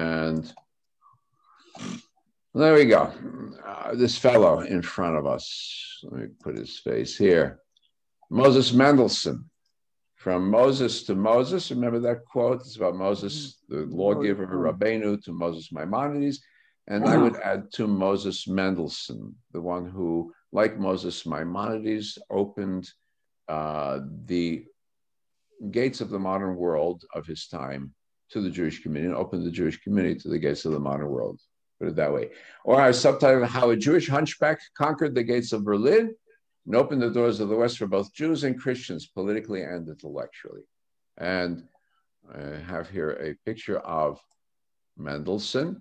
And there we go. Uh, this fellow in front of us, let me put his face here. Moses Mendelssohn. From Moses to Moses, remember that quote? It's about Moses, the lawgiver, Rabbeinu, to Moses Maimonides. And I would add to Moses Mendelssohn, the one who, like Moses Maimonides, opened uh, the gates of the modern world of his time to the Jewish community and opened the Jewish community to the gates of the modern world. Put it that way. Or I subtitled How a Jewish Hunchback Conquered the Gates of Berlin and opened the doors of the West for both Jews and Christians, politically and intellectually. And I have here a picture of Mendelssohn.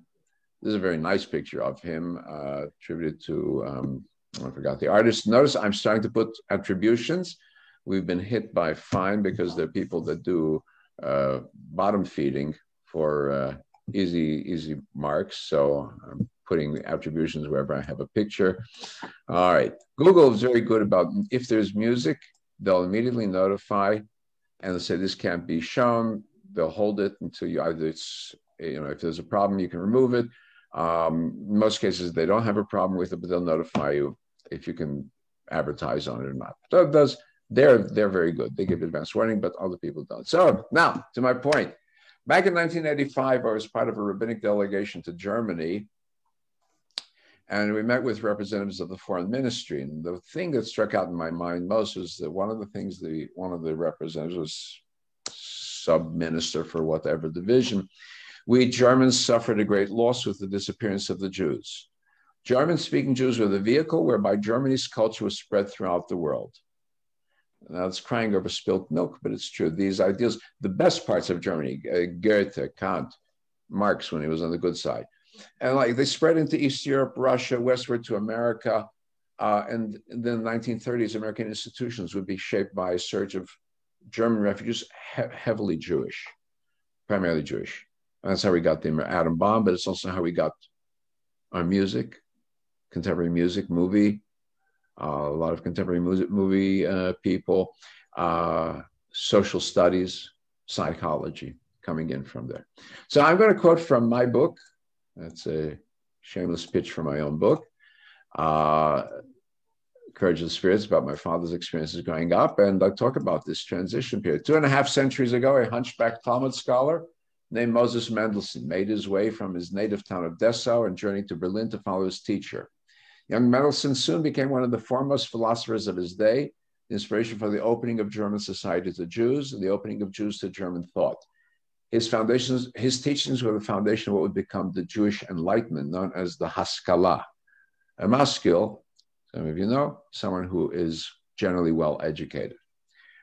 This is a very nice picture of him, uh, attributed to, um, I forgot the artist. Notice I'm starting to put attributions. We've been hit by fine because there are people that do uh, bottom feeding for uh, easy easy marks. So I'm putting attributions wherever I have a picture. All right, Google is very good about if there's music, they'll immediately notify and they'll say this can't be shown. They'll hold it until you either it's you know if there's a problem you can remove it. Um, most cases they don't have a problem with it, but they'll notify you if you can advertise on it or not. So it does they're they're very good. They give advance warning, but other people don't. So now to my point. Back in 1985, I was part of a rabbinic delegation to Germany, and we met with representatives of the foreign ministry. And the thing that struck out in my mind most was that one of the things the one of the representatives was sub minister for whatever division. We Germans suffered a great loss with the disappearance of the Jews. German speaking Jews were the vehicle whereby Germany's culture was spread throughout the world. Now it's crying over spilt milk, but it's true. These ideas, the best parts of Germany, uh, Goethe, Kant, Marx when he was on the good side, and like they spread into East Europe, Russia, westward to America, uh, and in the 1930s, American institutions would be shaped by a surge of German refugees, he- heavily Jewish, primarily Jewish. And that's how we got the atom bomb, but it's also how we got our music, contemporary music, movie, a lot of contemporary music, movie uh, people, uh, social studies, psychology coming in from there. So I'm going to quote from my book. That's a shameless pitch for my own book. Uh, Courage of the Spirits about my father's experiences growing up. And I talk about this transition period. Two and a half centuries ago, a hunchback Talmud scholar named Moses Mendelssohn made his way from his native town of Dessau and journeyed to Berlin to follow his teacher. Young Mendelssohn soon became one of the foremost philosophers of his day, the inspiration for the opening of German society to Jews and the opening of Jews to German thought. His foundations, his teachings were the foundation of what would become the Jewish Enlightenment, known as the Haskalah. A maskil, some of you know, someone who is generally well educated.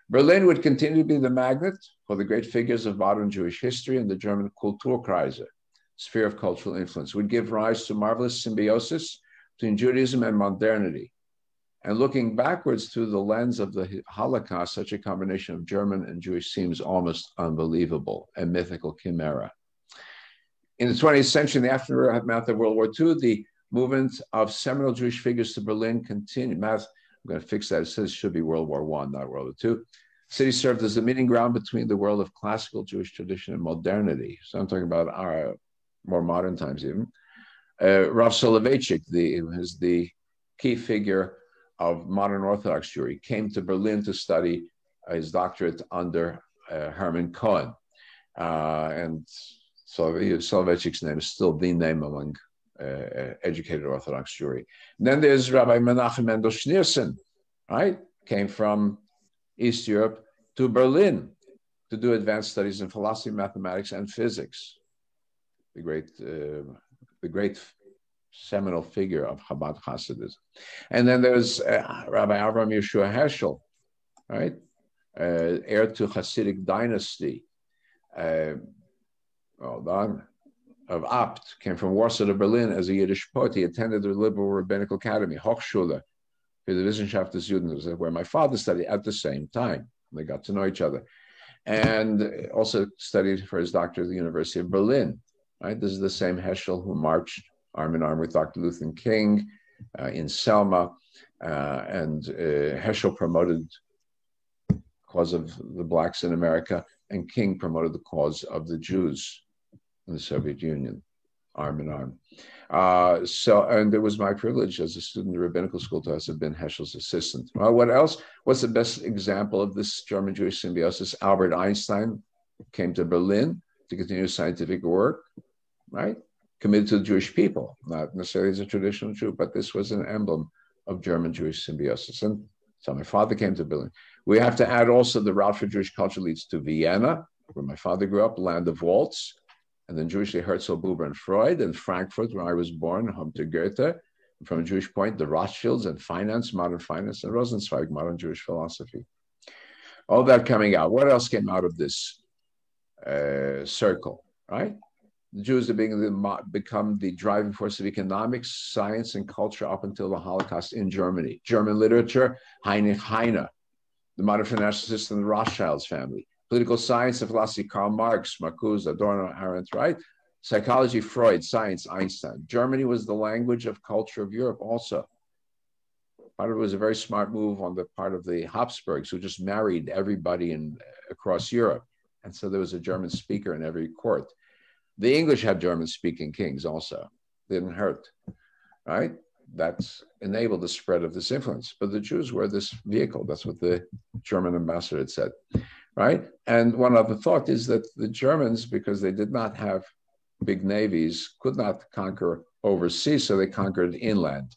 Berlin would continue to be the magnet for the great figures of modern Jewish history and the German Kulturkreise, sphere of cultural influence, would give rise to marvelous symbiosis between Judaism and modernity. And looking backwards through the lens of the Holocaust, such a combination of German and Jewish seems almost unbelievable, a mythical chimera. In the 20th century, in the aftermath of World War II, the movement of seminal Jewish figures to Berlin continued. Math, I'm going to fix that. It says it should be World War I, not World War II. The city served as a meeting ground between the world of classical Jewish tradition and modernity. So I'm talking about our more modern times, even. Uh, Rav Soloveitchik, the, is the key figure of modern Orthodox Jewry, came to Berlin to study his doctorate under uh, Hermann Cohen. Uh, and so Soloveitchik's name is still the name among uh, educated Orthodox Jewry. And then there's Rabbi Menachem Mendel Schneerson, right? Came from East Europe to Berlin to do advanced studies in philosophy, mathematics, and physics. The great uh, the great seminal figure of Chabad Hasidism. And then there's uh, Rabbi Avram Yeshua Heschel, right? Uh, heir to Hasidic dynasty. Uh, hold on. Of Abt, came from Warsaw to Berlin as a Yiddish poet. He attended the Liberal Rabbinical Academy, Hochschule, for the Wissenschaft des Judentums, where my father studied at the same time. They got to know each other. And also studied for his doctorate at the University of Berlin. Right? This is the same Heschel who marched arm in arm with Dr. Luther King uh, in Selma, uh, and uh, Heschel promoted the cause of the blacks in America, and King promoted the cause of the Jews in the Soviet Union, arm in arm. Uh, so, and it was my privilege as a student the rabbinical school to have been Heschel's assistant. Well, what else? What's the best example of this German Jewish symbiosis? Albert Einstein came to Berlin to continue scientific work, right? Committed to the Jewish people, not necessarily as a traditional Jew, but this was an emblem of German Jewish symbiosis. And so my father came to Berlin. We have to add also the route for Jewish culture leads to Vienna, where my father grew up, land of waltz, and then Jewishly Herzl, Buber, and Freud, and Frankfurt, where I was born, home to Goethe. From a Jewish point, the Rothschilds and finance, modern finance, and Rosenzweig, modern Jewish philosophy. All that coming out. What else came out of this uh, circle, right? The Jews the, become the driving force of economics, science, and culture up until the Holocaust in Germany. German literature, Heinrich Heine, the modern financial system, the Rothschilds family political science and philosophy, Karl Marx, Marcuse, Adorno, Arendt, right? Psychology, Freud, science, Einstein. Germany was the language of culture of Europe also. Part of it was a very smart move on the part of the Habsburgs, who just married everybody in across Europe. And so there was a German speaker in every court. The English had German speaking kings also. They didn't hurt, right? That's enabled the spread of this influence. But the Jews were this vehicle. That's what the German ambassador had said right? And one other thought is that the Germans, because they did not have big navies, could not conquer overseas, so they conquered inland.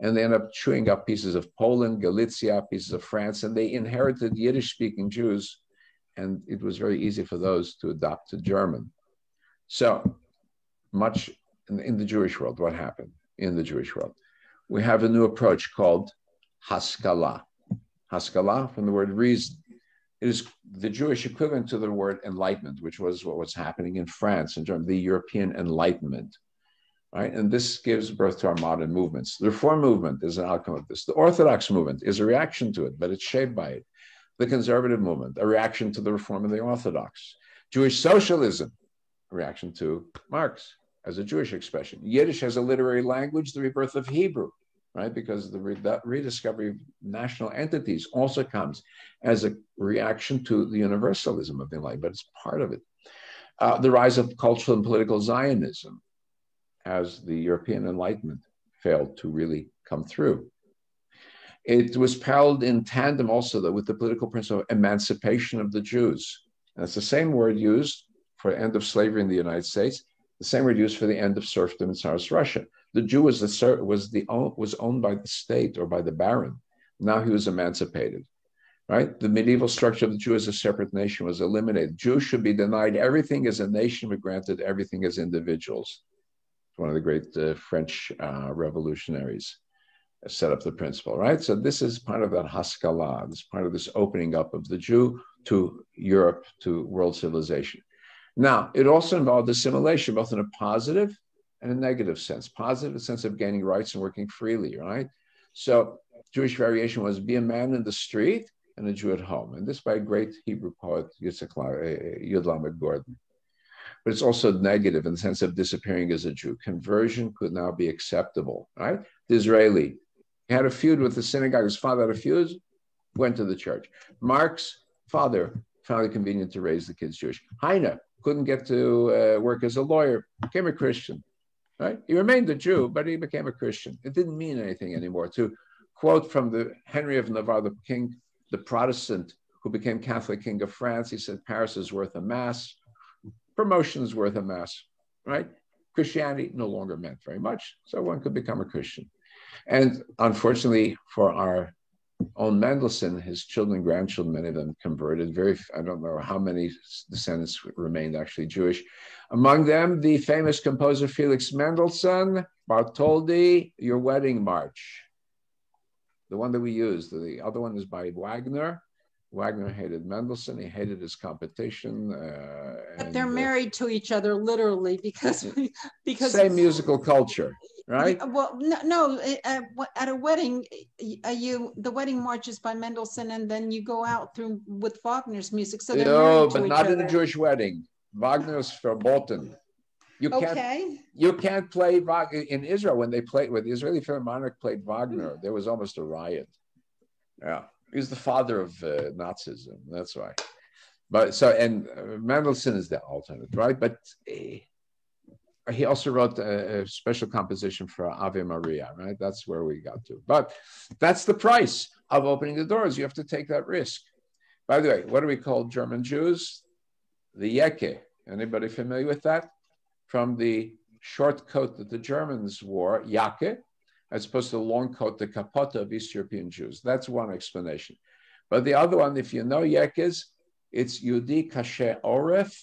And they ended up chewing up pieces of Poland, Galicia, pieces of France, and they inherited Yiddish speaking Jews. And it was very easy for those to adopt to German. So, much in, in the Jewish world, what happened in the Jewish world? We have a new approach called Haskalah. Haskalah from the word reason it is the Jewish equivalent to the word enlightenment, which was what was happening in France in terms of the European Enlightenment. Right? And this gives birth to our modern movements. The Reform movement is an outcome of this. The Orthodox movement is a reaction to it, but it's shaped by it. The conservative movement, a reaction to the reform of the Orthodox. Jewish socialism, reaction to Marx as a Jewish expression. Yiddish as a literary language, the rebirth of Hebrew, right? Because the re- rediscovery of national entities also comes as a reaction to the universalism of the Enlightenment, but it's part of it. Uh, the rise of cultural and political Zionism as the European Enlightenment failed to really come through. It was paralleled in tandem also though, with the political principle of emancipation of the Jews. And it's the same word used for the end of slavery in the United States, the same word used for the end of serfdom in Tsarist Russia. The Jew was the was the was owned by the state or by the baron. Now he was emancipated. Right? The medieval structure of the Jew as a separate nation was eliminated. Jews should be denied everything as a nation, but granted everything as individuals. One of the great uh, French uh, revolutionaries set up the principle, right? So this is part of that Haskalah, this part of this opening up of the Jew to Europe, to world civilization. Now, it also involved assimilation, both in a positive and a negative sense. Positive sense of gaining rights and working freely, right? So Jewish variation was be a man in the street and a Jew at home. And this by a great Hebrew poet, Yitzhak uh, Yud Lamed Gordon. But it's also negative in the sense of disappearing as a Jew. Conversion could now be acceptable, right? Disraeli had a feud with the synagogue. His father had a feud, went to the church. Mark's father found it convenient to raise the kids Jewish. Heine couldn't get to uh, work as a lawyer, became a Christian. Right? He remained a Jew, but he became a Christian. It didn't mean anything anymore. To quote from the Henry of Navarre, the king, the Protestant who became Catholic king of France, he said, Paris is worth a mass, promotion is worth a mass, right? Christianity no longer meant very much, so one could become a Christian. And unfortunately for our own Mendelssohn, his children, grandchildren, many of them converted. Very, I don't know how many descendants remained actually Jewish. Among them, the famous composer Felix Mendelssohn, Bartholdy, Your Wedding March, the one that we used. The other one is by Wagner. Wagner hated Mendelssohn. He hated his competition. Uh, but they're uh, married to each other literally because because same musical culture right? Well, no, no at, at, a wedding, you the wedding marches by Mendelssohn, and then you go out through with Wagner's music. So no, but not other. in a Jewish wedding. Wagner's verboten. You can't. Okay. You can't play Wagner in Israel when they played when the Israeli Philharmonic played Wagner. There was almost a riot. Yeah, he's the father of uh, Nazism. That's why. But so and uh, Mendelssohn is the alternate, right? But. Uh, he also wrote a, a, special composition for Ave Maria, right? That's where we got to. But that's the price of opening the doors. You have to take that risk. By the way, what do we call German Jews? The Yeke. Anybody familiar with that? From the short coat that the Germans wore, Jacke, as opposed to the long coat, the kapota of East European Jews. That's one explanation. But the other one, if you know Yekes, it's Yudi Kashe Oref,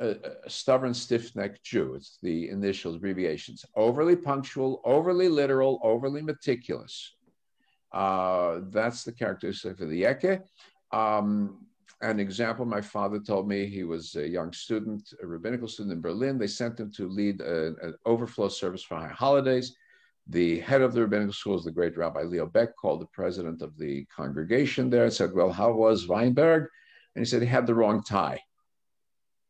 a, a stubborn, stiff-necked Jew. It's the initials, abbreviations. Overly punctual, overly literal, overly meticulous. Uh, that's the characteristic of the Yeke. Um, an example, my father told me he was a young student, a rabbinical student in Berlin. They sent him to lead an overflow service for high holidays. The head of the rabbinical school is the great Rabbi Leo Baeck, called the president of the congregation there and said, Well, how was Weinberg? And he said he had the wrong tie.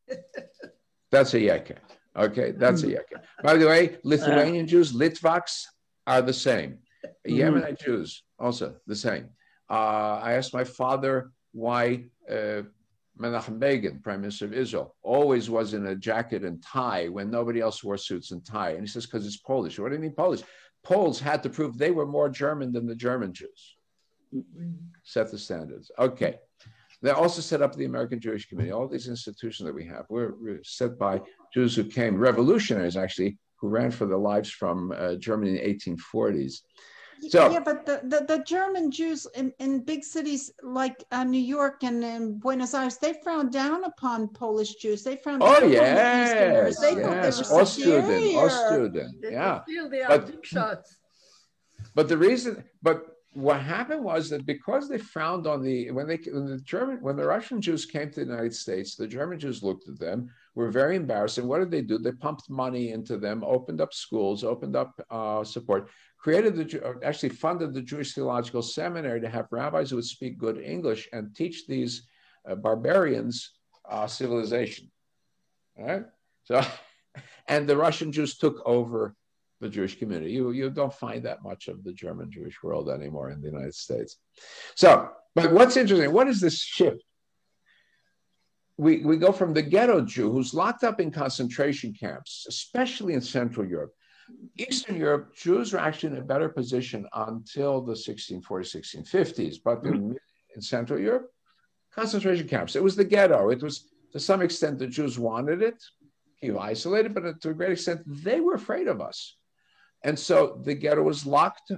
That's a yeke. Okay, that's a yeke. By the way, Lithuanian Jews, Litvaks, are the same. Mm-hmm. Yemenite Jews, also the same. Uh, I asked my father why uh, Menachem Begin, Prime Minister of Israel, always was in a jacket and tie when nobody else wore suits and tie. And he says, because it's Polish. What do you mean Polish? Poles had to prove they were more German than the German Jews. Mm-hmm. Set the standards. Okay. They also set up the American Jewish Committee. All these institutions that we have were, were set by Jews who came, revolutionaries actually, who ran for their lives from uh, Germany in the 1840s. So, yeah, but the, the, the, German Jews in, in big cities like uh, New York and, and Buenos Aires, they frowned down upon Polish Jews. They frowned oh, down yes, upon the Easterners. They yes, thought they were Ostjuden, Ostjuden, yeah. But, but the reason, but what happened was that because they frowned on the when they when the German when the Russian Jews came to the United States, the German Jews looked at them, were very embarrassed, and what did they do? They pumped money into them, opened up schools, opened up uh, support, created the actually funded the Jewish Theological Seminary to have rabbis who would speak good English and teach these uh, barbarians uh, civilization. All right, so and the Russian Jews took over the Jewish community. You, you don't find that much of the German Jewish world anymore in the United States. So, but what's interesting, what is this shift? We, we go from the ghetto Jew who's locked up in concentration camps, especially in Central Europe. Eastern Europe, Jews are actually in a better position until the 1640s, 1650s. But in, mm-hmm. in Central Europe, concentration camps. It was the ghetto. It was, to some extent, the Jews wanted it. You isolated, but to a great extent, they were afraid of us. And so the ghetto was locked,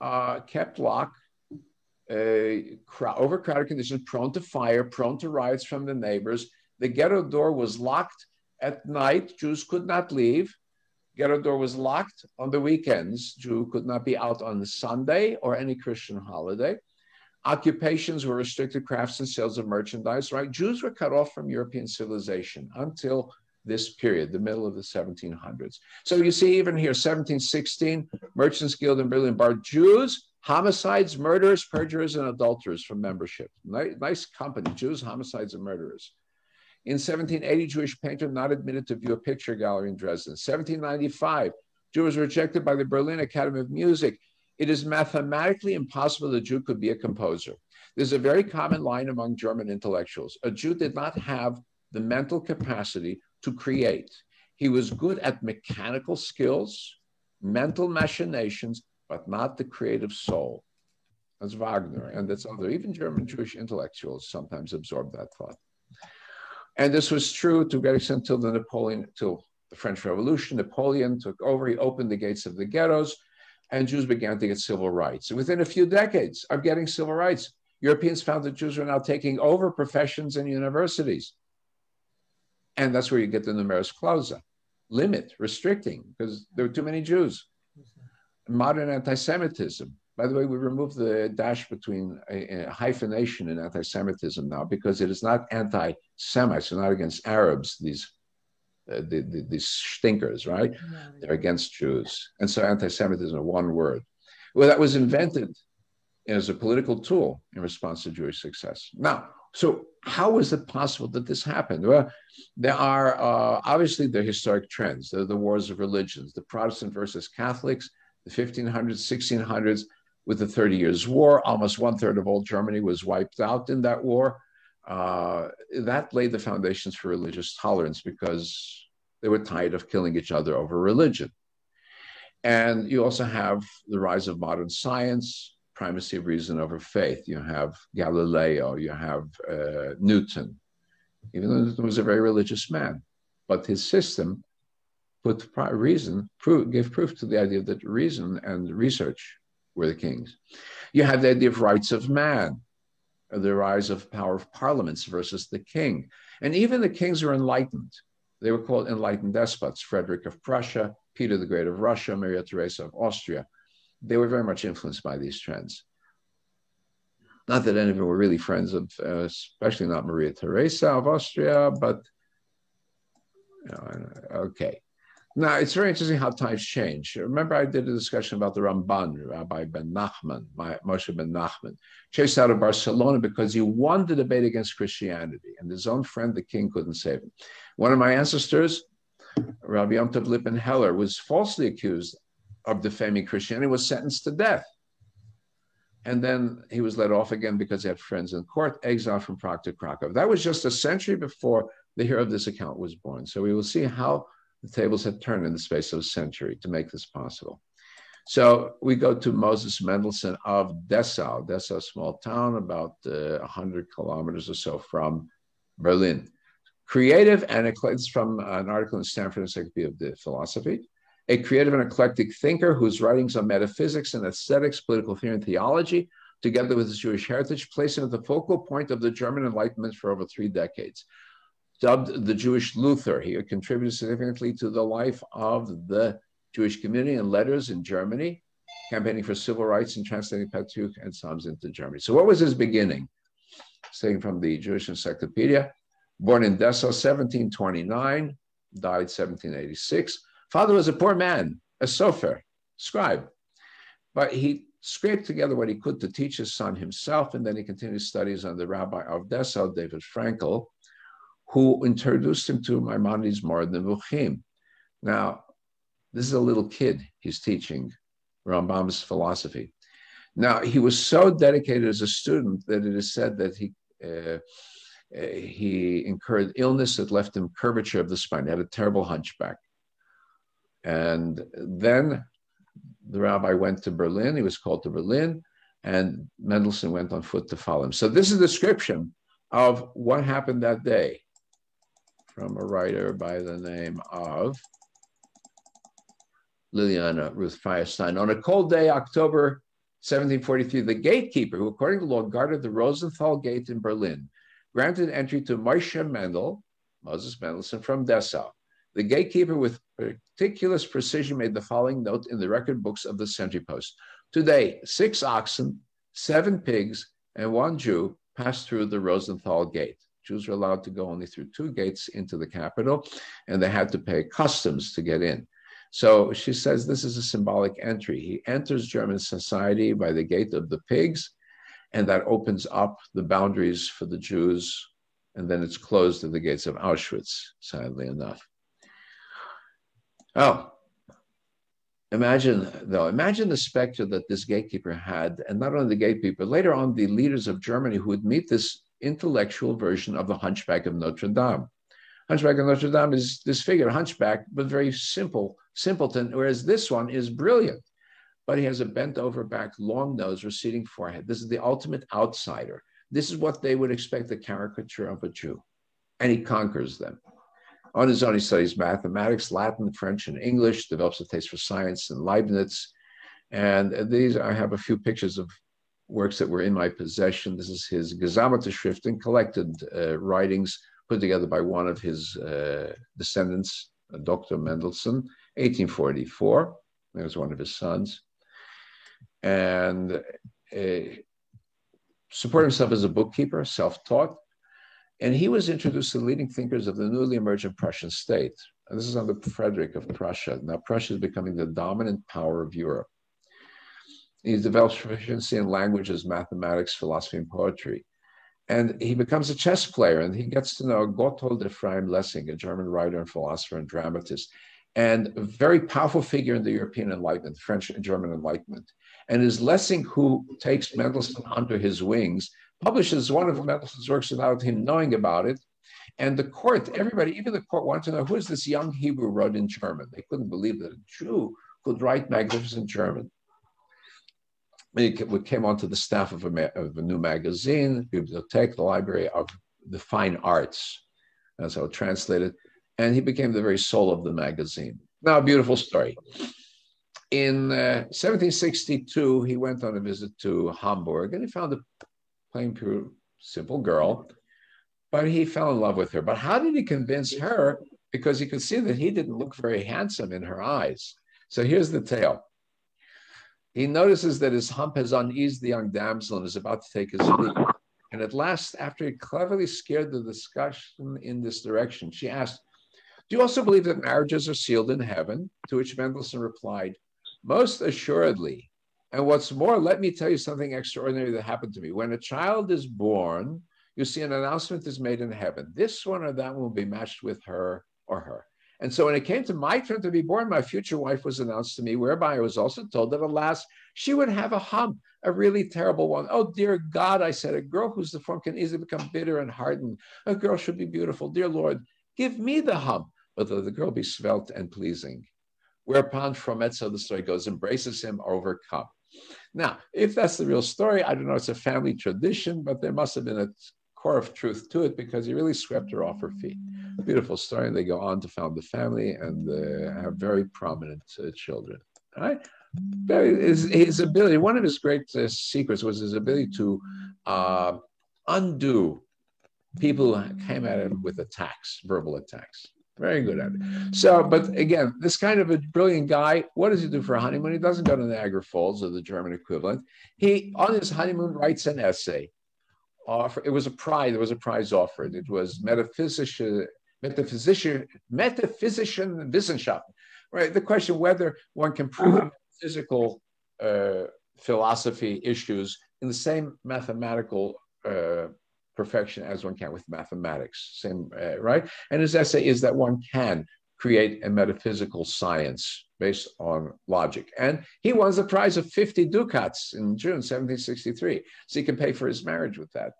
uh, kept locked, uh, overcrowded conditions, prone to fire, prone to riots from the neighbors. The ghetto door was locked at night. Jews could not leave. Ghetto door was locked on the weekends. Jew could not be out on Sunday or any Christian holiday. Occupations were restricted, crafts and sales of merchandise, right? Jews were cut off from European civilization until this period, the middle of the 1700s. So you see, even here, 1716, Merchants Guild in Berlin barred Jews, homicides, murderers, perjurers, and adulterers from membership. Nice, nice company, Jews, homicides, and murderers. In 1780, Jewish painter not admitted to view a picture gallery in Dresden. 1795, Jew was rejected by the Berlin Academy of Music. It is mathematically impossible a Jew could be a composer. There's a very common line among German intellectuals. A Jew did not have the mental capacity to create. He was good at mechanical skills, mental machinations, but not the creative soul. That's Wagner, and that's other, even German Jewish intellectuals sometimes absorb that thought. And this was true to get extent until the Napoleon, till the French Revolution. Napoleon took over, he opened the gates of the ghettos, and Jews began to get civil rights. And within a few decades of getting civil rights, Europeans found that Jews were now taking over professions and universities. And that's where you get the numerus clausa, limit, restricting, because there were too many Jews. Modern anti Semitism. By the way, we removed the dash between a, a hyphenation and anti Semitism now because it is not anti Semites, they're not against Arabs, these. Uh, the, the, these stinkers, right? They're against Jews. And so anti Semitism, one word. Well, that was invented as a political tool in response to Jewish success. Now, so how is it possible that this happened? Well, there are uh, obviously the historic trends, the, the wars of religions, the Protestant versus Catholics, the 1500s, 1600s, with the 30 Years' War. Almost one third of all Germany was wiped out in that war. Uh, that laid the foundations for religious tolerance because They were tired of killing each other over religion. And you also have the rise of modern science, primacy of reason over faith. You have Galileo, you have uh, Newton, even though Newton was a very religious man. But his system put reason, gave proof to the idea that reason and research were the kings. You have the idea of rights of man, the rise of power of parliaments versus the king. And even the kings were enlightened. They were called enlightened despots, Frederick of Prussia, Peter the Great of Russia, Maria Theresa of Austria. They were very much influenced by these trends. Not that any of them were really friends of, uh, especially not Maria Theresa of Austria, but you know, okay. Now, it's very interesting how times change. Remember, I did a discussion about the Ramban, Rabbi Ben Nachman, my, Moshe Ben Nachman, chased out of Barcelona because he won the debate against Christianity, and his own friend, the king, couldn't save him. One of my ancestors, Rabbi Yom Tov Lipmann Heller, was falsely accused of defaming Christianity, was sentenced to death. And then he was let off again because he had friends in court, exiled from Prague to Krakow. That was just a century before the hero of this account was born. So we will see how the tables had turned in the space of a century to make this possible. So we go to Moses Mendelssohn of Dessau. Dessau, small town about uh, 100 kilometers or so from Berlin. Creative and eclectic, from an article in Stanford Encyclopedia of the Philosophy. A creative and eclectic thinker whose writings on metaphysics and aesthetics, political theory, and theology, together with his Jewish heritage, place him at the focal point of the German Enlightenment for over three decades dubbed the Jewish Luther. He contributed significantly to the life of the Jewish community and letters in Germany, campaigning for civil rights and translating Pentateuch and Psalms into Germany. So, what was his beginning? Saying from the Jewish Encyclopedia. Born in Dessau, 1729, died 1786. Father was a poor man, a sofer, scribe, but he scraped together what he could to teach his son himself, and then he continued studies under rabbi of Dessau, David Frankel, who introduced him to Maimonides Moreh Nevuchim. Now, this is a little kid he's teaching Rambam's philosophy. Now, he was so dedicated as a student that it is said that he uh, uh, he incurred illness that left him curvature of the spine. He had a terrible hunchback. And then the rabbi went to Berlin. He was called to Berlin, and Mendelssohn went on foot to follow him. So this is a description of what happened that day from a writer by the name of Liliana Ruth Feierstein. On a cold day, October 1743, the gatekeeper, who according to law guarded the Rosenthal Gate in Berlin, granted entry to Moshe Mendel, Moses Mendelssohn, from Dessau. The gatekeeper, with meticulous precision, made the following note in the record books of the Sentry Post. Today, six oxen, seven pigs, and one Jew passed through the Rosenthal Gate. Jews were allowed to go only through two gates into the capital, and they had to pay customs to get in. So she says this is a symbolic entry. He enters German society by the gate of the pigs, and that opens up the boundaries for the Jews, and then it's closed at the gates of Auschwitz, sadly enough. Oh, imagine though, imagine the specter that this gatekeeper had, and not only the gatekeeper, later on the leaders of Germany who would meet this intellectual version of the Hunchback of Notre Dame. Hunchback of Notre Dame is this figure, hunchback, but very simple, simpleton, whereas this one is brilliant. But he has a bent over back, long nose, receding forehead. This is the ultimate outsider. This is what they would expect the caricature of a Jew. And he conquers them. On his own, he studies mathematics, Latin, French, and English, develops a taste for science and Leibniz. And these, I have a few pictures of works that were in my possession. This is his Gesammelte and collected uh, writings put together by one of his uh, descendants, Dr. Mendelssohn, 1844. That was one of his sons. And uh, supported himself as a bookkeeper, self-taught. And he was introduced to leading thinkers of the newly emergent Prussian state. And this is under Frederick of Prussia. Now, Prussia is becoming the dominant power of Europe. He develops proficiency in languages, mathematics, philosophy, and poetry. And he becomes a chess player and he gets to know Gotthold Ephraim Lessing, a German writer and philosopher and dramatist, and a very powerful figure in the European Enlightenment, French and German Enlightenment. And it is Lessing who takes Mendelssohn under his wings, publishes one of Mendelssohn's works without him knowing about it, And the court, everybody, even the court wanted to know who is this young Hebrew wrote in German. They couldn't believe that a Jew could write magnificent German. He came onto the staff of a, of a new magazine, Bibliothek, the Library of the Fine Arts. That's how it translated. And he became the very soul of the magazine. Now, a beautiful story. In uh, 1762, he went on a visit to Hamburg and he found a plain, pure, simple girl, but he fell in love with her. But how did he convince her? Because he could see that he didn't look very handsome in her eyes. So here's the tale. He notices that his hump has uneased the young damsel and is about to take his leave. And at last, after he cleverly steered the discussion in this direction, she asked, Do you also believe that marriages are sealed in heaven? To which Mendelssohn replied, Most assuredly. And what's more, let me tell you something extraordinary that happened to me. When a child is born, you see an announcement is made in heaven. This one or that one will be matched with her or her. And so when it came to my turn to be born, my future wife was announced to me, whereby I was also told that, alas, she would have a hump, a really terrible one. Oh, dear God, I said, a girl who's deformed can easily become bitter and hardened. A girl should be beautiful. Dear Lord, give me the hump, but let the girl be svelte and pleasing. Whereupon Frometzo, the story goes, embraces him overcome. Now, if that's the real story, I don't know, it's a family tradition, but there must have been a core of truth to it because he really swept her off her feet. Beautiful story. And they go on to found the family and uh, have very prominent uh, children. Right? His, his, ability, one of his great uh, secrets was his ability to uh, undo people who came at him with attacks, verbal attacks. Very good at it. So, but again, this kind of a brilliant guy, what does he do for a honeymoon? He doesn't go to Niagara Falls or the German equivalent. He, on his honeymoon, writes an essay offer. It was a prize. There was a prize offered. It was metaphysician, metaphysician, metaphysician Wissenschaft. Right. The question whether one can prove physical uh, philosophy issues in the same mathematical uh, perfection as one can with mathematics. Same, uh, right? And his essay is that one can create a metaphysical science based on logic. And he won the prize of 50 ducats in June 1763. So he can pay for his marriage with that.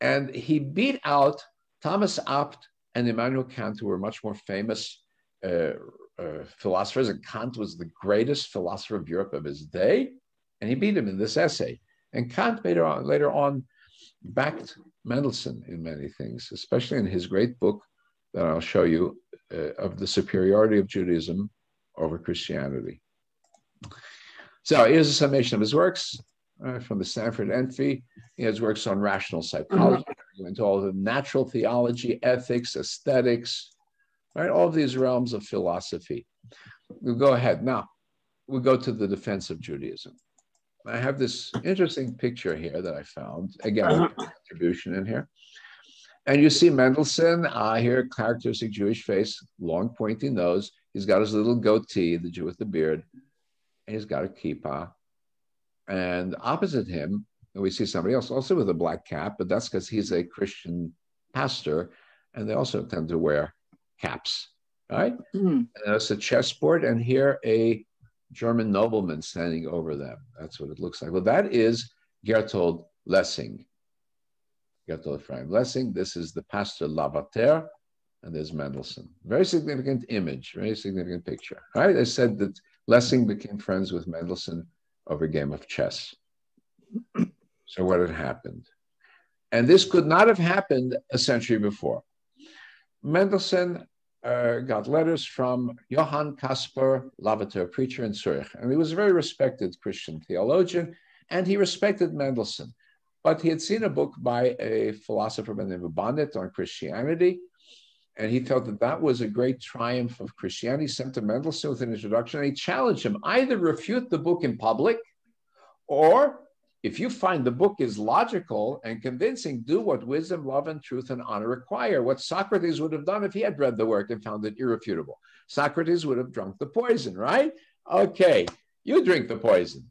And he beat out Thomas Abbt and Immanuel Kant, who were much more famous uh, uh, philosophers. And Kant was the greatest philosopher of Europe of his day. And he beat him in this essay. And Kant later on, later on backed Mendelssohn in many things, especially in his great book that I'll show you uh, of the superiority of Judaism over Christianity. So here's a summation of his works uh, from the Stanford Entry. He has works on rational psychology, mm-hmm. into all the natural theology, ethics, aesthetics, right? All of these realms of philosophy. We'll go ahead. Now, we'll go to the defense of Judaism. I have this interesting picture here that I found. Again, uh-huh. contribution in here. And you see Mendelssohn, uh, here, characteristic Jewish face, long pointy nose. He's got his little goatee, the Jew with the beard, and he's got a kippah. And opposite him, we see somebody else also with a black cap, but that's because he's a Christian pastor, and they also tend to wear caps, right? Mm-hmm. And that's a chessboard, and here a German nobleman standing over them. That's what it looks like. Well, that is Gotthold Lessing. Gotthold Ephraim Lessing. This is the pastor Lavater, and there's Mendelssohn. Very significant image, very significant picture. Right? I said that Lessing became friends with Mendelssohn over a game of chess. so what had happened? And this could not have happened a century before. Mendelssohn uh, got letters from Johann Caspar Lavater, preacher in Zurich. And he was a very respected Christian theologian, and he respected Mendelssohn. But he had seen a book by a philosopher by the name of Bonnet on Christianity, and he felt that that was a great triumph of Christianity. He sent to Mendelssohn with an introduction, and he challenged him either refute the book in public, or if you find the book is logical and convincing, do what wisdom, love, and truth and honor require. What Socrates would have done if he had read the work and found it irrefutable. Socrates would have drunk the poison, right? Okay, you drink the poison.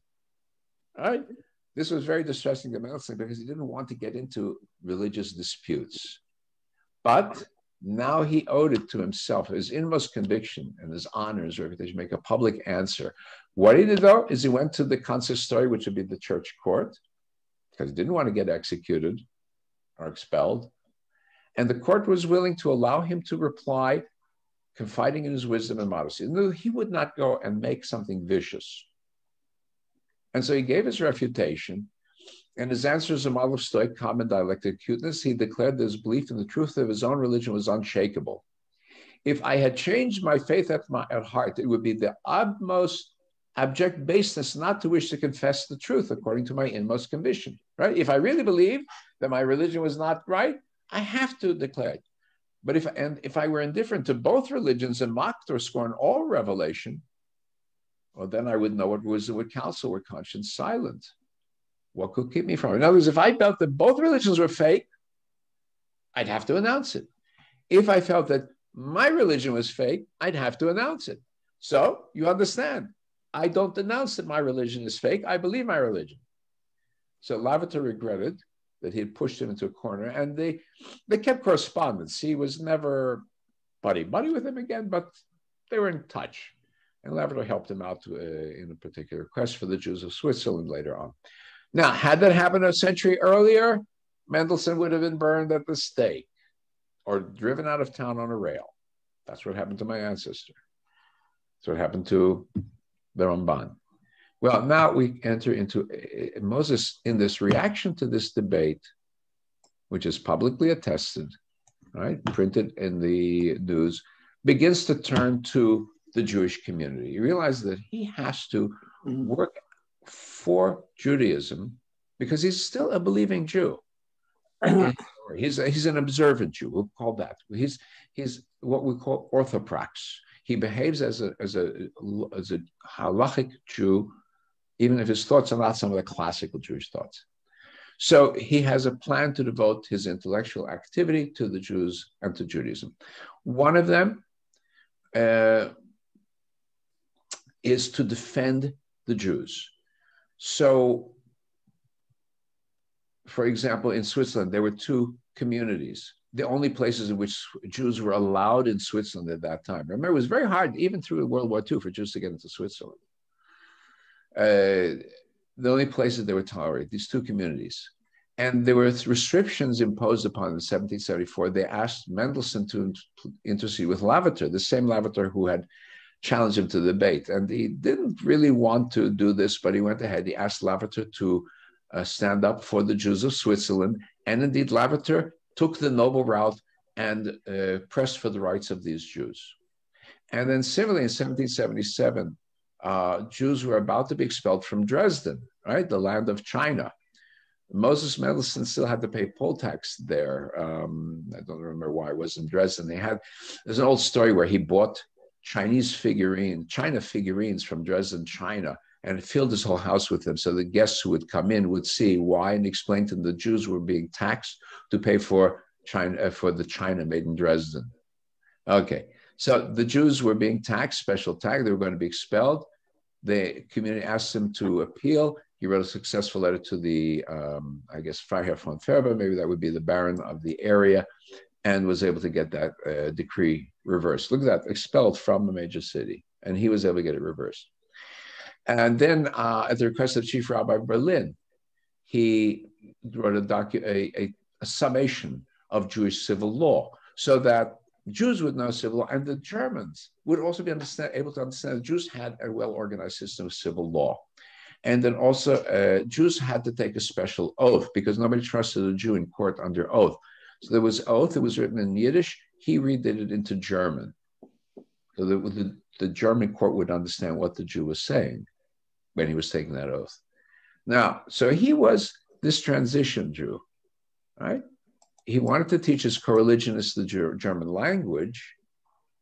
All right. This was very distressing to Mendelssohn because he didn't want to get into religious disputes. But now he owed it to himself, his inmost conviction and his honor, his reputation, make a public answer what he did though is he went to the consistory, which would be the church court, because he didn't want to get executed or expelled. And the court was willing to allow him to reply, confiding in his wisdom and modesty. And he would not go and make something vicious. And so he gave his refutation, and his answer is a model of Stoic common dialectic acuteness. He declared that his belief in the truth of his own religion was unshakable. If I had changed my faith at, my, at heart, it would be the utmost abject baseness not to wish to confess the truth according to my inmost conviction. Right? If I really believe that my religion was not right, I have to declare it. But if and if I were indifferent to both religions and mocked or scorned all revelation, well, then I would know what wisdom would counsel were conscience silent. What could keep me from it? In other words, if I felt that both religions were fake, I'd have to announce it. If I felt that my religion was fake, I'd have to announce it. So you understand, I don't announce that my religion is fake. I believe my religion. So Lavater regretted that he had pushed him into a corner, and they they kept correspondence. He was never buddy buddy with him again, but they were in touch. And Lavater helped him out uh, in a particular quest for the Jews of Switzerland later on. Now, had that happened a century earlier, Mendelssohn would have been burned at the stake or driven out of town on a rail. That's what happened to my ancestor. That's what happened to the Ramban. Well, now we enter into uh, Moses in this reaction to this debate, which is publicly attested, right, printed in the news, begins to turn to the Jewish community. He realizes that he has to work for Judaism because he's still a believing Jew. he's, a, he's an observant Jew. We'll call that. He's, he's what we call orthoprax. He behaves as a, as a, as a halachic Jew, even if his thoughts are not some of the classical Jewish thoughts. So he has a plan to devote his intellectual activity to the Jews and to Judaism. One of them uh, is to defend the Jews. So, for example, in Switzerland, there were two communities, the only places in which Jews were allowed in Switzerland at that time. Remember, it was very hard, even through World War II, for Jews to get into Switzerland. Uh, the only places they were tolerated, these two communities. And there were restrictions imposed upon in 1774. They asked Mendelssohn to intercede with Lavater, the same Lavater who had challenge him to debate. And he didn't really want to do this, but he went ahead. He asked Lavater to uh, stand up for the Jews of Switzerland. And indeed, Lavater took the noble route and uh, pressed for the rights of these Jews. And then, similarly, in 1777, uh, Jews were about to be expelled from Dresden, right, the land of China. Moses Mendelssohn still had to pay poll tax there. Um, I don't remember why it was in Dresden. They had there's an old story where he bought Chinese figurine, China figurines from Dresden, China, and filled his whole house with them. So the guests who would come in would see why and explain to them the Jews were being taxed to pay for China uh, for the China made in Dresden. Okay, so the Jews were being taxed, special tax. They were going to be expelled. The community asked him to appeal. He wrote a successful letter to the, um, I guess, Freiherr von Ferber, maybe that would be the Baron of the area, and was able to get that uh, decree reversed. Look at that, expelled from a major city, and he was able to get it reversed. And then, uh, at the request of Chief Rabbi Berlin, he wrote a, docu- a, a, a summation of Jewish civil law so that Jews would know civil law, and the Germans would also be able to understand that Jews had a well organized system of civil law. And then also, uh, Jews had to take a special oath because nobody trusted a Jew in court under oath. So there was oath, it was written in Yiddish. He redid it into German. So the, the, the German court would understand what the Jew was saying when he was taking that oath. Now, so he was this transition Jew, right? He wanted to teach his co-religionists the German language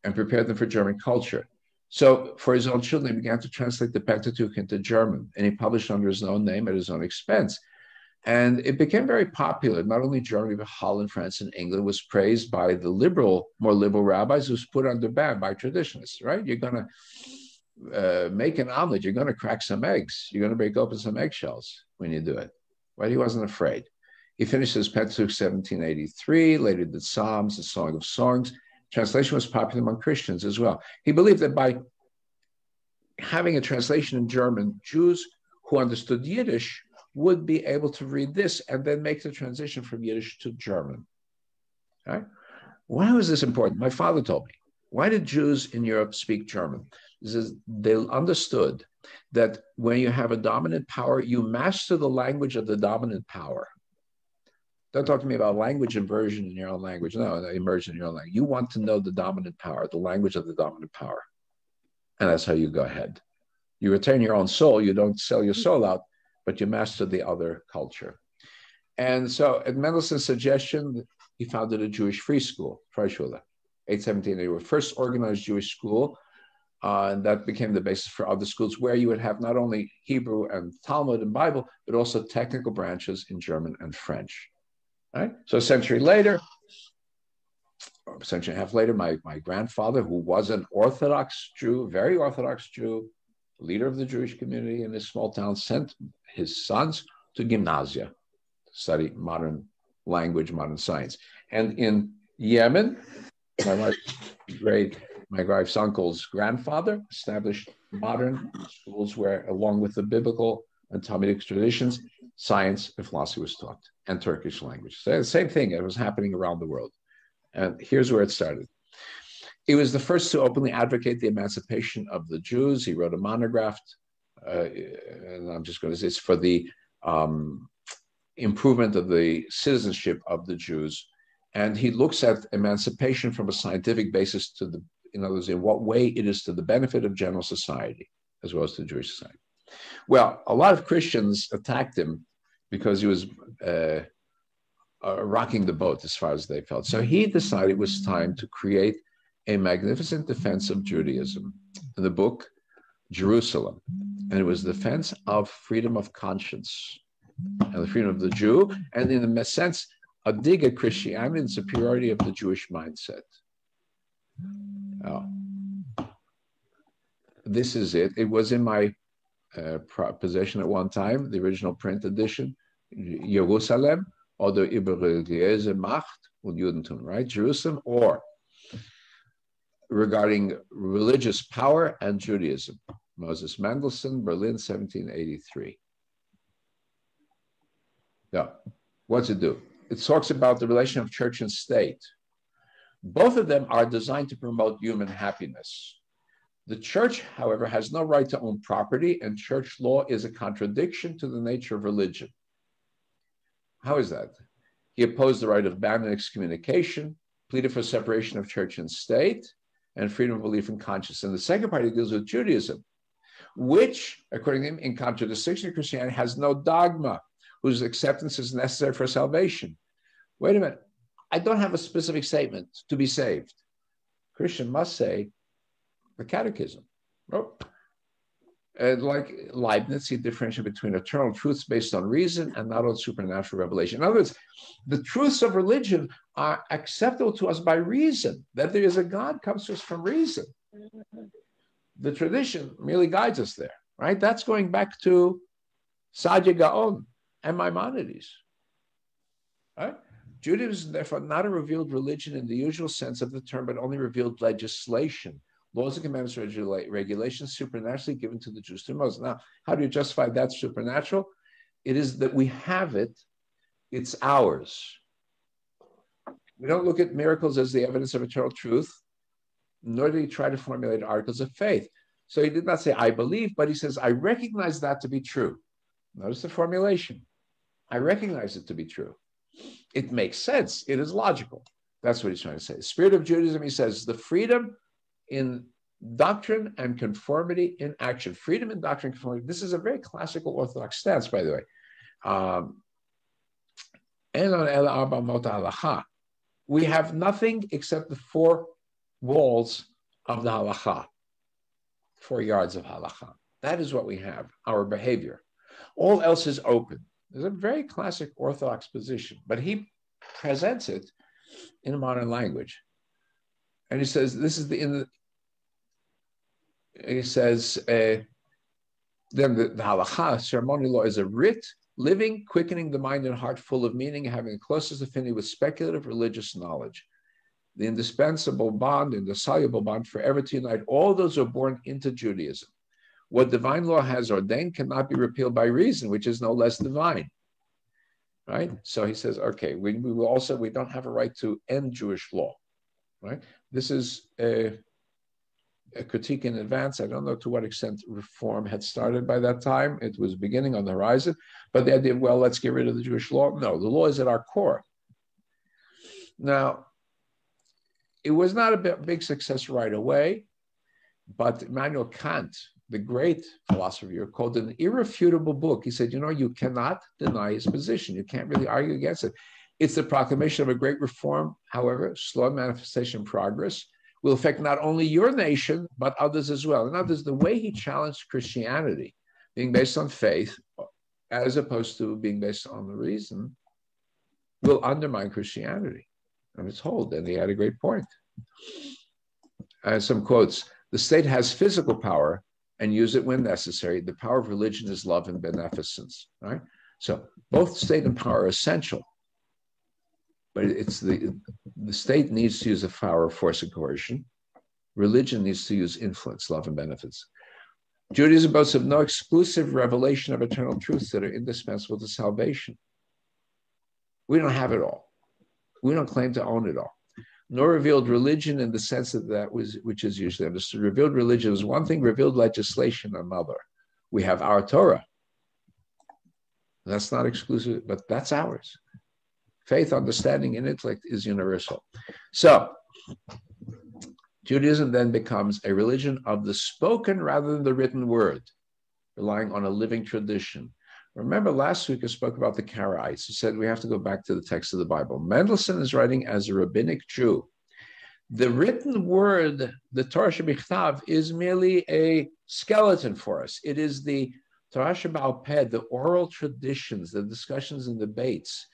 and prepare them for German culture. So for his own children, he began to translate the Pentateuch into German, and he published under his own name at his own expense. And it became very popular. Not only Germany, but Holland, France, and England was praised by the liberal, more liberal rabbis was put under ban by traditionalists, right? You're going to uh, make an omelet, you're going to crack some eggs, you're going to break open some eggshells when you do it. But he wasn't afraid. He finished his Pentateuch 1783, later the Psalms, the Song of Songs. Translation was popular among Christians as well. He believed that by having a translation in German, Jews who understood Yiddish would be able to read this and then make the transition from Yiddish to German. Right? Why was this important? My father told me. Why did Jews in Europe speak German? Is they understood that when you have a dominant power, you master the language of the dominant power. Don't talk to me about language inversion in your own language. No, immersion in your own language. You want to know the dominant power, the language of the dominant power. And that's how you go ahead. You retain your own soul. You don't sell your soul out, but you master the other culture. And so at Mendelssohn's suggestion, he founded a Jewish free school, Freischule, 817. They were first organized Jewish school. Uh, and that became the basis for other schools where you would have not only Hebrew and Talmud and Bible, but also technical branches in German and French. Right? So a century later, a century and a half later, my, my grandfather, who was an Orthodox Jew, very Orthodox Jew, leader of the Jewish community in his small town, sent his sons to gymnasia to study modern language, modern science. And in Yemen, my great my wife's uncle's grandfather established modern schools where, along with the biblical and Talmudic traditions, science and philosophy was taught, and Turkish language. So the same thing, it was happening around the world. And here's where it started. He was the first to openly advocate the emancipation of the Jews. He wrote a monograph, uh, and I'm just going to say it's for the um, improvement of the citizenship of the Jews. And he looks at emancipation from a scientific basis to the, in other words, in what way it is to the benefit of general society as well as to Jewish society. Well, a lot of Christians attacked him because he was uh, uh, rocking the boat as far as they felt. So he decided it was time to create a magnificent defense of Judaism in the book Jerusalem. And it was defense of freedom of conscience and the freedom of the Jew, and in a sense, a dig at Christianity and superiority of the Jewish mindset. Oh. This is it. It was in my uh, possession at one time, the original print edition, Jerusalem, or the über Macht und Judentum, right? Jerusalem, or regarding religious power and Judaism. Moses Mendelssohn, Berlin, 1783. Yeah. What's it do? It talks about the relation of church and state. Both of them are designed to promote human happiness. The church, however, has no right to own property, and church law is a contradiction to the nature of religion. How is that? He opposed the right of ban and excommunication, pleaded for separation of church and state, and freedom of belief and conscience. And the second part, deals with Judaism, which, according to him, in contradistinction to Christianity, has no dogma, whose acceptance is necessary for salvation. Wait a minute. I don't have a specific statement to be saved. Christian must say the catechism. Oh, and like Leibniz, he differentiated between eternal truths based on reason and not on supernatural revelation. In other words, the truths of religion are acceptable to us by reason. That there is a God comes to us from reason. Mm-hmm. The tradition merely guides us there, right? That's going back to Saadia Gaon and Maimonides, right? Judaism is therefore not a revealed religion in the usual sense of the term, but only revealed legislation laws and commandments, regulations supernaturally given to the Jews through Moses. Now, how do you justify that supernatural? It is that we have it, it's ours. We don't look at miracles as the evidence of eternal truth, nor do we try to formulate articles of faith. So he did not say, I believe, but he says, I recognize that to be true. Notice the formulation. I recognize it to be true. It makes sense. It is logical. That's what he's trying to say. Spirit of Judaism, he says, the freedom in doctrine and conformity in action. Freedom in doctrine and conformity. This is a very classical Orthodox stance, by the way. Um, we have nothing except the four walls of the halacha, four yards of halacha. That is what we have, our behavior. All else is open. It's a very classic Orthodox position, but he presents it in a modern language. And he says, this is the, in the, he says, uh, then the, the halacha, ceremonial law, is a writ, living, quickening the mind and heart, full of meaning, having the closest affinity with speculative religious knowledge. The indispensable bond, indissoluble bond, forever to unite all those who are born into Judaism. What divine law has ordained cannot be repealed by reason, which is no less divine. right? So he says, okay, we, we also, we don't have a right to end Jewish law, right? This is a, a critique in advance. I don't know to what extent reform had started by that time. It was beginning on the horizon, but the idea, well, let's get rid of the Jewish law. No, the law is at our core. Now, it was not a big success right away, but Immanuel Kant, the great philosopher, called an irrefutable book. He said, you know, you cannot deny his position. You can't really argue against it. It's the proclamation of a great reform, however, slow manifestation progress will affect not only your nation, but others as well. In other words, the way he challenged Christianity, being based on faith, as opposed to being based on the reason, will undermine Christianity. And it's hold, and he had a great point. And some quotes The state has physical power and use it when necessary. The power of religion is love and beneficence. Right? So both state and power are essential. But it's the the state needs to use the power of force and coercion. Religion needs to use influence, love, and benefits. Judaism boasts of no exclusive revelation of eternal truths that are indispensable to salvation. We don't have it all. We don't claim to own it all. Nor revealed religion in the sense that that was, which is usually understood. Revealed religion is one thing, revealed legislation another. We have our Torah. That's not exclusive, but that's ours. Faith, understanding, and intellect is universal. So, Judaism then becomes a religion of the spoken rather than the written word, relying on a living tradition. Remember last week I spoke about the Karaites. He said we have to go back to the text of the Bible. Mendelssohn is writing as a rabbinic Jew. The written word, the Torah Shebichtav, is merely a skeleton for us. It is the Torah Shebal Peh, the oral traditions, the discussions and debates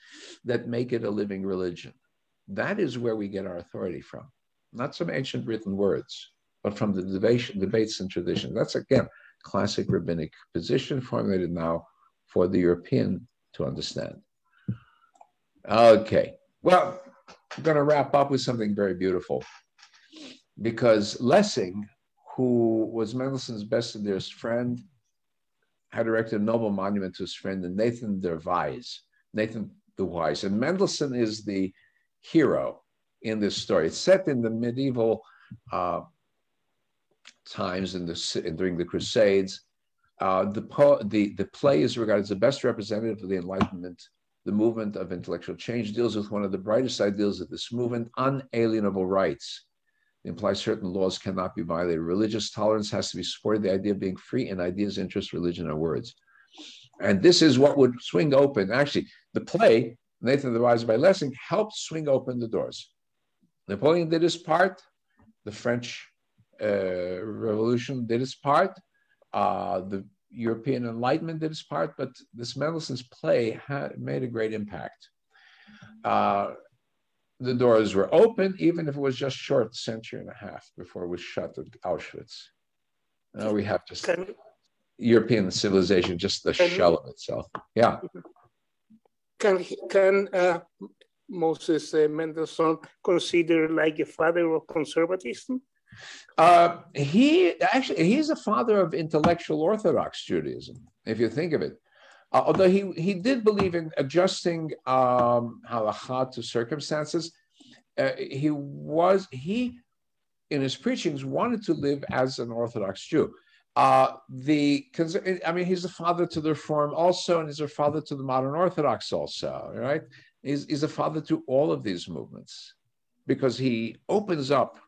that make it a living religion. That is where we get our authority from, not some ancient written words, but from the debate, debates and traditions. That's again classic rabbinic position formulated now for the European to understand. Okay, well, I'm going to wrap up with something very beautiful because Lessing, who was Mendelssohn's best and dearest friend, had erected a noble monument to his friend Nathan der Weise, Nathan the Wise. And Mendelssohn is the hero in this story. It's set in the medieval uh, times in the, in, during the Crusades. Uh, the, the, the play is regarded as the best representative of the Enlightenment. The movement of intellectual change deals with one of the brightest ideals of this movement unalienable rights implies certain laws cannot be violated. Religious tolerance has to be supported, the idea of being free in ideas, interests, religion, or words. And this is what would swing open. Actually, the play, Nathan the Wise by Lessing, helped swing open the doors. Napoleon did his part, the French uh, Revolution did its part, uh, the European Enlightenment did its part, but this Mendelssohn's play made a great impact. Uh, the doors were open, even if it was just short century and a half before it was shut at Auschwitz. Now we have just can, European civilization, just the can, shell of itself. Yeah. Can can uh, Moses uh, Mendelssohn consider like a father of conservatism? Uh, he actually he's a father of intellectual Orthodox Judaism, if you think of it. Uh, although he, he did believe in adjusting um, halakha to circumstances, uh, he was he in his preachings wanted to live as an Orthodox Jew. Uh, the I mean, he's a father to the Reform also, and he's a father to the modern Orthodox also, right? He's, he's a father to all of these movements because he opens up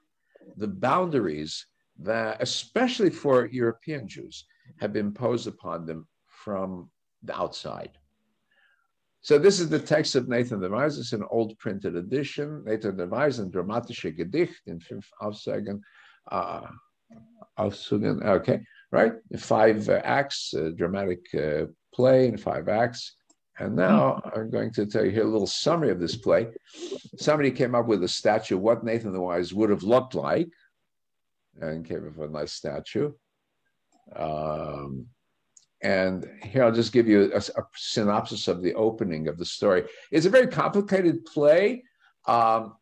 the boundaries that, especially for European Jews, have been imposed upon them from outside. So this is the text of Nathan the Wise. It's an old printed edition. Nathan the Wise and Dramatische Gedicht in fünf Aufsagen. Uh, Aufsagen, okay, right? Five uh, acts, uh, dramatic uh, play in five acts. And now I'm going to tell you here a little summary of this play. Somebody came up with a statue of what Nathan the Wise would have looked like and came up with a nice statue. Um, and here I'll just give you a, a, synopsis of the opening of the story. It's a very complicated play. Um,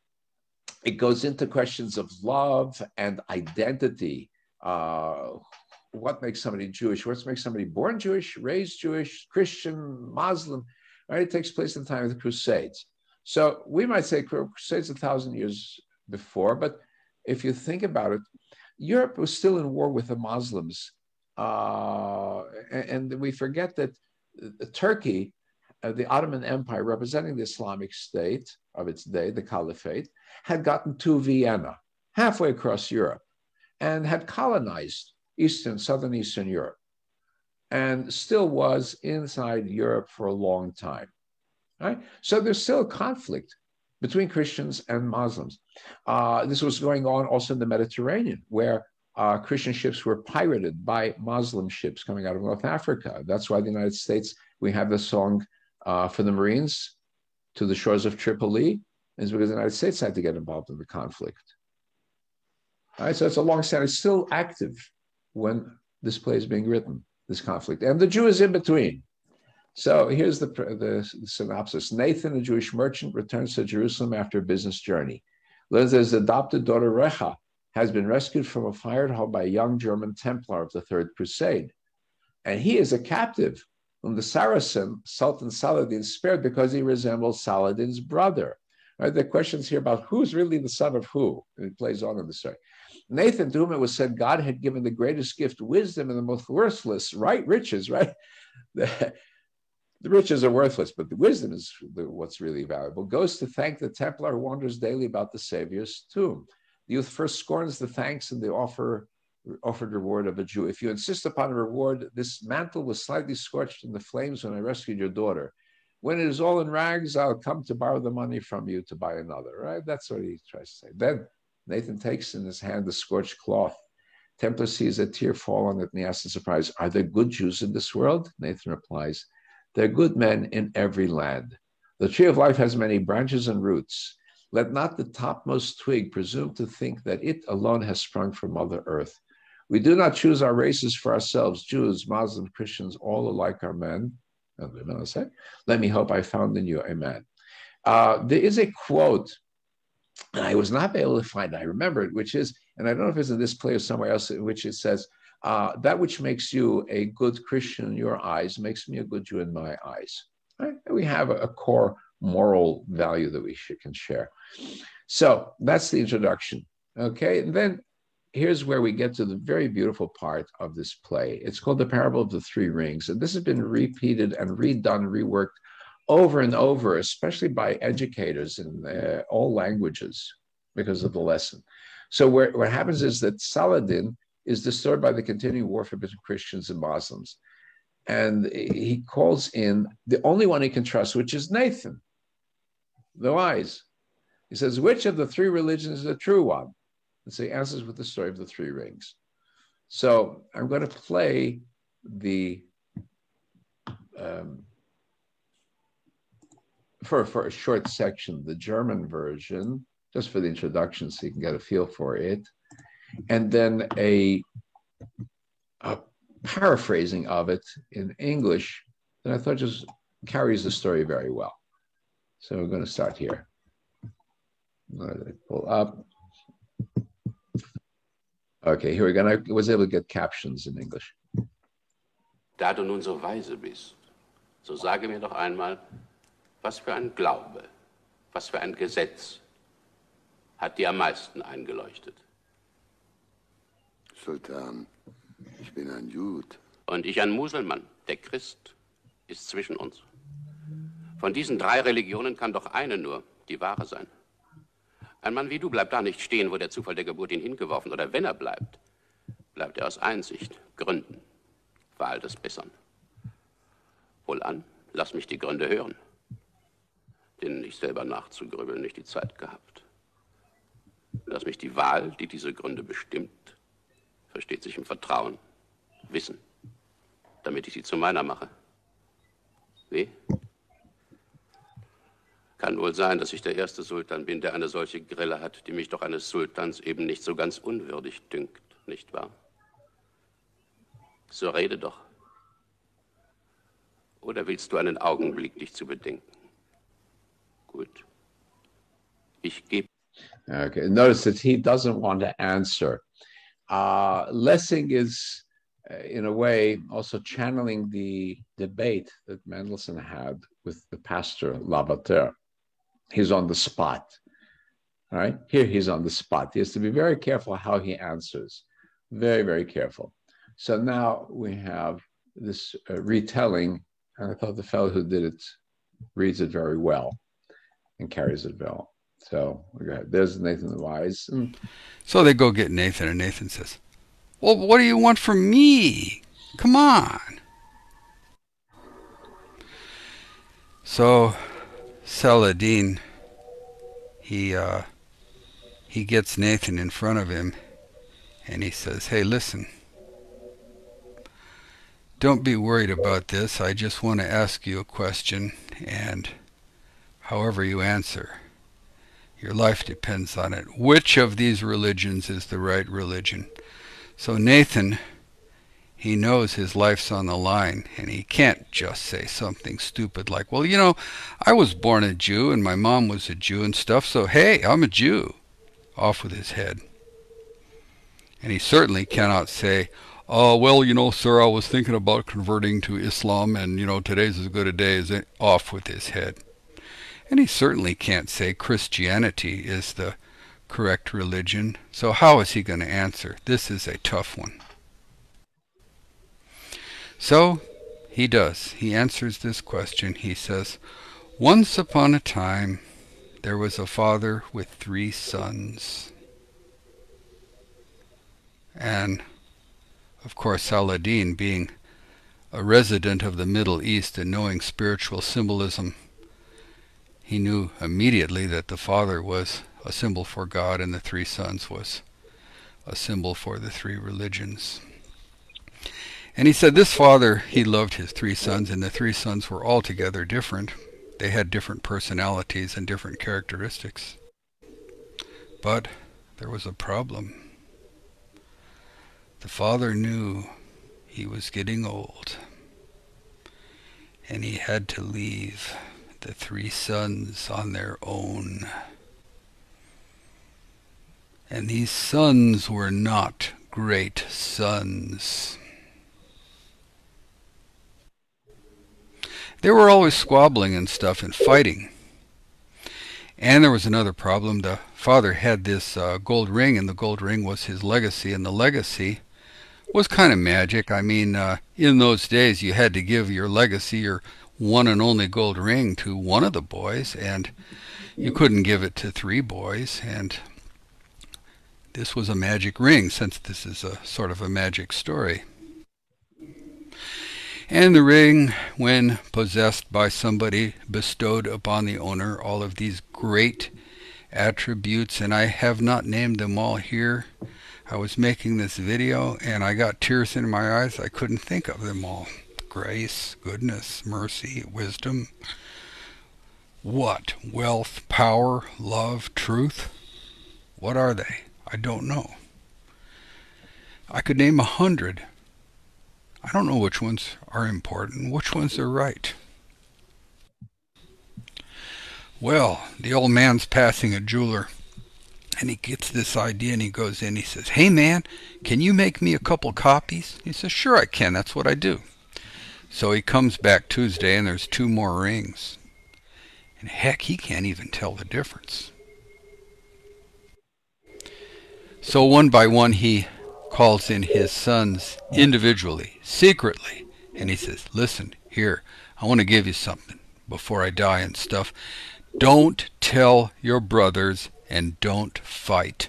it goes into questions of love and identity. Uh, what makes somebody Jewish? What makes somebody born Jewish, raised Jewish, Christian, Muslim? right? It takes place in the time of the Crusades. So we might say Crusades a thousand years before, but if you think about it, Europe was still in war with the Muslims. Uh, and, and, we forget that Turkey, uh, the Ottoman Empire, representing the Islamic State of its day, the Caliphate, had gotten to Vienna, halfway across Europe, and had colonized Eastern, Southern Eastern Europe, and still was inside Europe for a long time. Right? So there's still conflict between Christians and Muslims. Uh, this was going on also in the Mediterranean, where uh, Christian ships were pirated by Muslim ships coming out of North Africa. That's why the United States, we have the song uh, for the Marines to the shores of Tripoli, is because the United States had to get involved in the conflict. All right, so it's a long standing, it's still active when this play is being written, this conflict. And the Jew is in between. So here's the, the, the synopsis Nathan, a Jewish merchant, returns to Jerusalem after a business journey. Learns his adopted daughter Recha has been rescued from a fired home by a young German Templar of the Third Crusade. And he is a captive whom the Saracen Sultan Saladin spared because he resembles Saladin's brother. Right? The questions here about who's really the son of who, and it plays on in the story. Nathan, to whom it was said God had given the greatest gift, wisdom, and the most worthless, right? Riches, right? The, the riches are worthless, but the wisdom is what's really valuable. Goes to thank the Templar who wanders daily about the Savior's tomb. The youth first scorns the thanks and the offer offered reward of a Jew. If you insist upon a reward, this mantle was slightly scorched in the flames when I rescued your daughter. When it is all in rags, I'll come to borrow the money from you to buy another. Right? That's what he tries to say. Then Nathan takes in his hand the scorched cloth. Templar sees a tear fall on it and he asks in surprise, Are there good Jews in this world? Nathan replies, There are good men in every land. The tree of life has many branches and roots. Let not the topmost twig presume to think that it alone has sprung from Mother Earth. We do not choose our races for ourselves. Jews, Muslims, Christians, all alike are men. and women, I say. Let me hope I found in you a man. Uh, there is a quote and I was not able to find it. I remember it, which is, and I don't know if it's in this play or somewhere else, in which it says, uh, that which makes you a good Christian in your eyes makes me a good Jew in my eyes. Right? We have a, a, core moral value that we should, can share. So that's the introduction. Okay, and then here's where we get to the very beautiful part of this play. It's called The Parable of the Three Rings. And this has been repeated and redone, reworked over and over, especially by educators in uh, all languages because of the lesson. So where, what happens is that Saladin is disturbed by the continuing warfare between Christians and Muslims. And he calls in the only one he can trust, which is Nathan, the wise. He says, which of the three religions is the true one? And so he answers with the story of the three rings. So I'm going to play the um, for, for a short section, the German version, just for the introduction so you can get a feel for it. And then a, a paraphrasing of it in English that I thought just carries the story very well. So we're going to start here. Pull up. Okay, here we go. I was able to get captions in English. Da du nun so weise bist, so sage mir doch einmal, Was für ein Glaube, was für ein Gesetz hat dir am meisten eingeleuchtet? Sultan, ich bin ein Jude. Und ich ein Muselmann. Der Christ ist zwischen uns. Von diesen drei Religionen kann doch eine nur die wahre sein. Ein Mann wie du bleibt da nicht stehen, wo der Zufall der Geburt ihn hingeworfen, oder wenn er bleibt, bleibt er aus Einsicht, Gründen, Wahl des Bessern. Wohlan, lass mich die Gründe hören denen ich selber nachzugrübeln nicht die Zeit gehabt. Lass mich die Wahl, die diese Gründe bestimmt, versteht sich im Vertrauen, wissen, damit ich sie zu meiner mache. Wie? Kann wohl sein, dass ich der erste Sultan bin, der eine solche Grille hat, die mich doch eines Sultans eben nicht so ganz unwürdig dünkt, nicht wahr? So rede doch. Oder willst du einen Augenblick dich zu bedenken? Good. Ich gebe. Okay. Notice that he doesn't want to answer. Uh, Lessing is, uh, in a way, also channeling the debate that Mendelssohn had with the pastor Lavater. He's on the spot. All right, here he's on the spot. He has to be very careful how he answers. Very, very careful. So now we have this uh, retelling, and I thought the fellow who did it reads it very well and carries it well. So there's Nathan the Wise. So they go get Nathan, and Nathan says, Well, what do you want from me? Come on. So Saladin, he uh, he gets Nathan in front of him, and he says, "Hey, listen. Don't be worried about this. I just want to ask you a question, and however you answer, your life depends on it. Which of these religions is the right religion? So Nathan, he knows his life's on the line, and he can't just say something stupid like, well, you know, I was born a Jew, and my mom was a Jew and stuff, so hey, I'm a Jew. Off with his head. And he certainly cannot say, uh, well, you know, sir, I was thinking about converting to Islam, and, you know, today's as good a day as. Off with his head. And he certainly can't say Christianity is the correct religion. So how is he going to answer? This is a tough one. So he does. He answers this question. He says, Once upon a time, there was a father with three sons. And of course, Saladin, being a resident of the Middle East and knowing spiritual symbolism, he knew immediately that the Father was a symbol for God and the three sons was a symbol for the three religions. And he said this father, he loved his three sons, and the three sons were altogether different. They had different personalities and different characteristics. But there was a problem. The father knew he was getting old, and he had to leave the three sons on their own. And these sons were not great sons. They were always squabbling and stuff and fighting. And there was another problem. The father had this uh, gold ring, and the gold ring was his legacy, and the legacy was kind of magic. I mean, uh, in those days, you had to give your legacy, your one and only gold ring, to one of the boys, and you couldn't give it to three boys. And this was a magic ring, since this is a sort of a magic story. And the ring, when possessed by somebody, bestowed upon the owner all of these great attributes, and I have not named them all here. I was making this video and I got tears in my eyes. I couldn't think of them all. Grace, goodness, mercy, wisdom. What? Wealth, power, love, truth? What are they? I don't know. I could name a hundred. I don't know which ones are important, which ones are right. Well, the old man's passing a jeweler and he gets this idea and he goes in. He says, Hey man, can you make me a couple copies? He says, Sure, I can. That's what I do. So he comes back Tuesday and there's two more rings. And heck, he can't even tell the difference. So one by one, he calls in his sons individually, secretly, and he says, Listen, here, I want to give you something before I die and stuff. Don't tell your brothers and don't fight.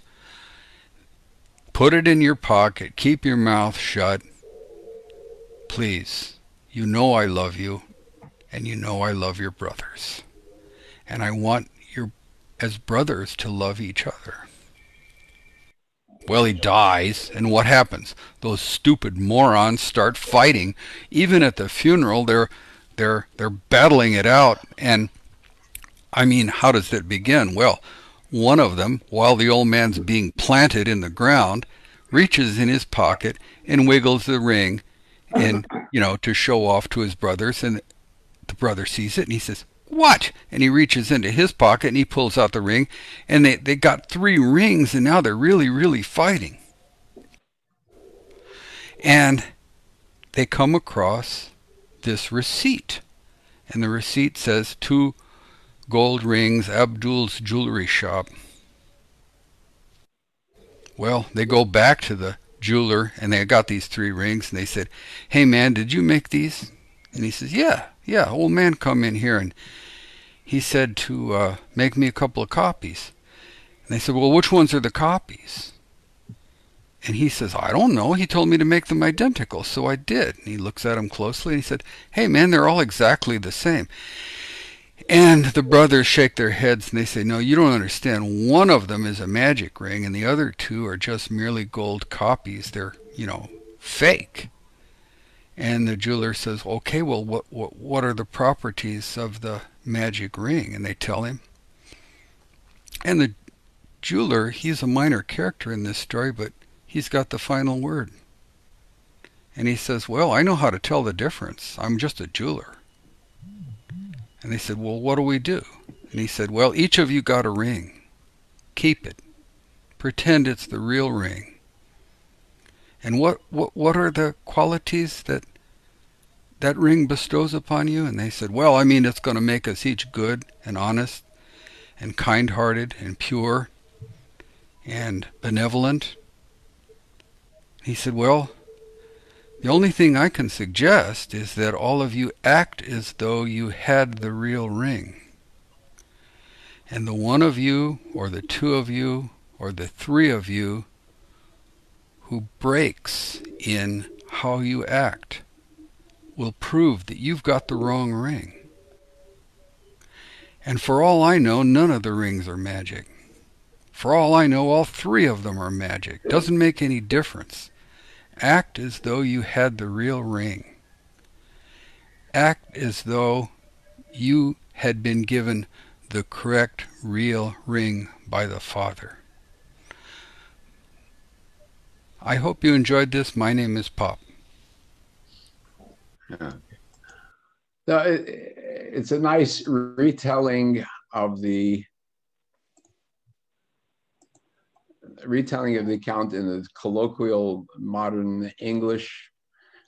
Put it in your pocket. Keep your mouth shut. Please, you know I love you, and you know I love your brothers. And I want your as brothers to love each other. Well, he dies, and what happens? Those stupid morons start fighting. Even at the funeral, they're they're they're battling it out. And I mean, how does it begin? Well, one of them, while the old man's being planted in the ground, reaches in his pocket and wiggles the ring and you know to show off to his brothers and the brother sees it and he says what and he reaches into his pocket and he pulls out the ring. And they, they got three rings and now they're really really fighting. And they come across this receipt. And the receipt says two gold rings, Abdul's jewelry shop. Well, they go back to the jeweler and they got these three rings and they said, Hey man, did you make these? And he says, Yeah, yeah, old man come in here and he said to uh, make me a couple of copies. And they said, Well, which ones are the copies? And he says, I don't know. He told me to make them identical, so I did. And he looks at them closely and he said, Hey man, they're all exactly the same. And the brothers shake their heads and they say, No, you don't understand. One of them is a magic ring and the other two are just merely gold copies. They're, you know, fake. And the jeweler says, Okay, well, what, what, what are the properties of the magic ring? And they tell him. And the jeweler, he's a minor character in this story, but he's got the final word. And he says, Well, I know how to tell the difference. I'm just a jeweler. And they said, Well, what do we do? And he said, Well, each of you got a ring. Keep it. Pretend it's the real ring. And what, what, what are the qualities that that ring bestows upon you? And they said, Well, I mean, it's going to make us each good and honest and kind hearted and pure and benevolent. He said, Well, the only thing I can suggest is that all of you act as though you had the real ring. And the one of you, or the two of you, or the three of you who breaks in how you act will prove that you've got the wrong ring. And for all I know, none of the rings are magic. For all I know, all three of them are magic. Doesn't make any difference. Act as though you had the real ring. Act as though you had been given the correct real ring by the Father. I hope you enjoyed this. My name is Pop. Yeah. It, it's a nice retelling of the retelling of the account in the colloquial modern English.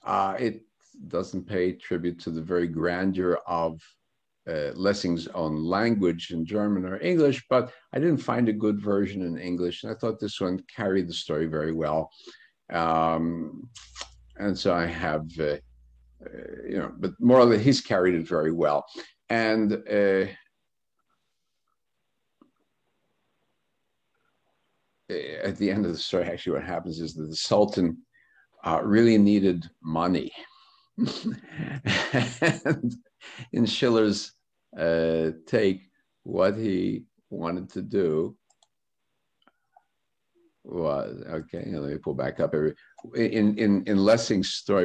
Uh, it doesn't pay tribute to the very grandeur of uh, Lessing's own language in German or English, but I didn't find a good version in English. And I thought this one carried the story very well. Um, and so I have, uh, uh, you know, but more or less, he's carried it very well. And uh, at the end of the story, actually, what happens is that the Sultan uh, really needed money. and in Schiller's uh, take, what he wanted to do was okay. Let me pull back up. In in in Lessing's story.